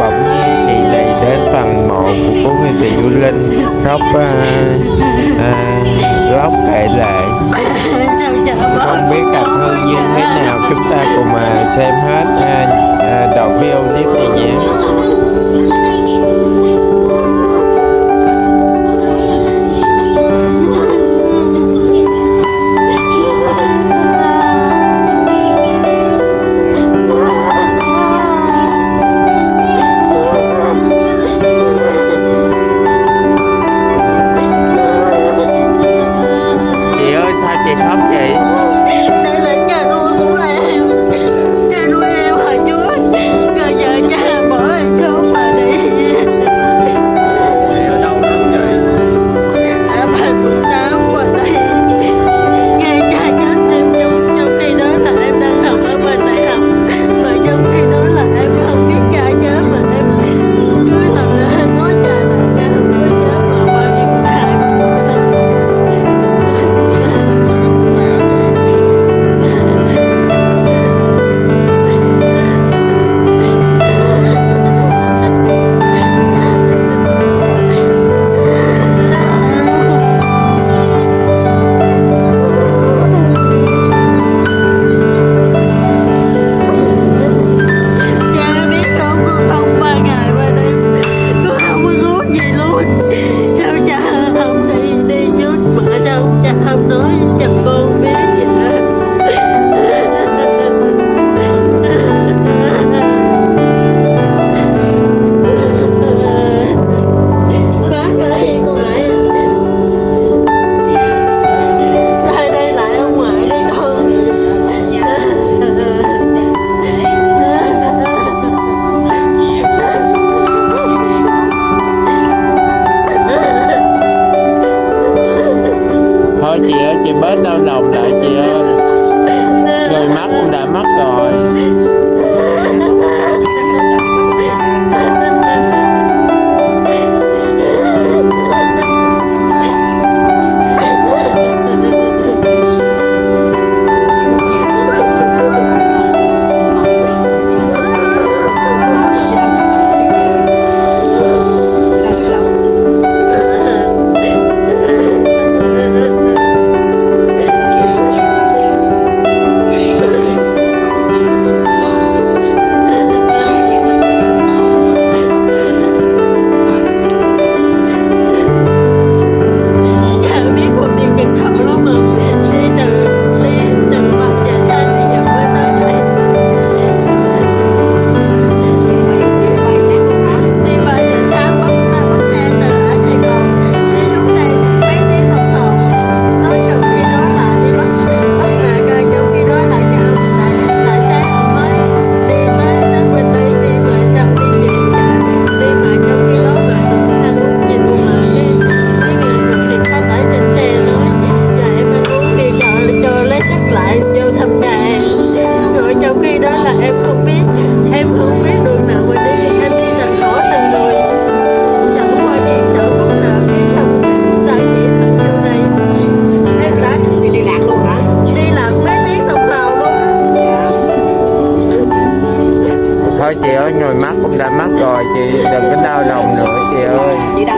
bỗng nhiên chị lì đến phần mộ của cố nghệ sĩ du Linh. Khóc uh, uh, lóc kể lệ không biết cảm hơn như thế nào chúng ta cùng uh, xem hết uh, chặt hơn nữa chặt chị bớt đau lòng lại chị ơi. Người mất cũng đã mất rồi. ơi chị ơi nhồi mắt cũng đã mắt rồi, chị đừng có đau lòng nữa, chị ơi. Chị đau